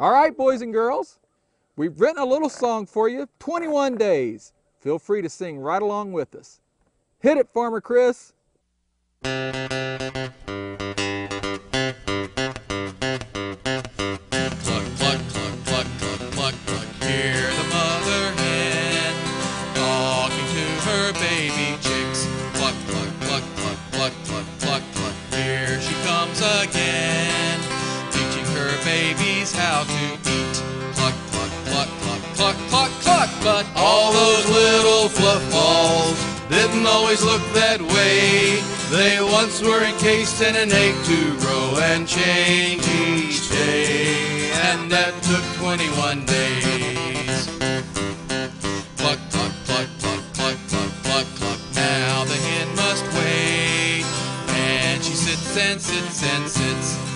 All right, boys and girls, we've written a little song for you 21 days. Feel free to sing right along with us. Hit it, Farmer Chris. Babies how to eat. Cluck, cluck, cluck, cluck, cluck, cluck, cluck. But all those little fluff balls didn't always look that way. They once were encased in an egg to grow and change each day, and that took 21 days. Cluck, cluck, cluck, cluck, cluck, cluck, cluck, cluck. Now the hen must wait, and she sits and sits and sits.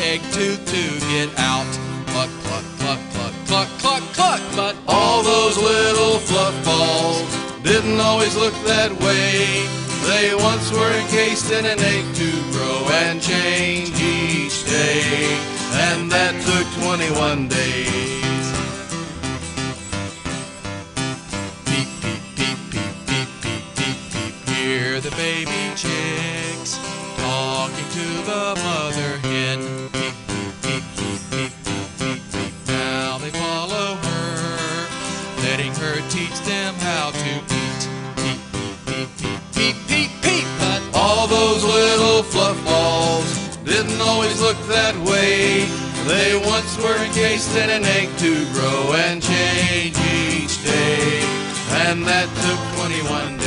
Egg tooth to get out. Cluck, cluck, cluck, cluck, cluck, cluck, cluck. But all those little fluff balls didn't always look that way. They once were encased in an egg to grow and change each day, and that took 21 days. The baby chicks talking to the letting her teach them how to eat. Peep, peep, peep, peep, peep, peep. But all those little fluff balls didn't always look that way. They once were encased in an egg to grow and change each day, and that took 21